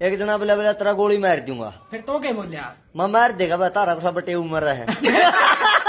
एक जना बोला बोला तेरा गोली मार दूँगा। फिर तो क्या बोलिया मैं मार देगा बता तारा सब बटे उम्र है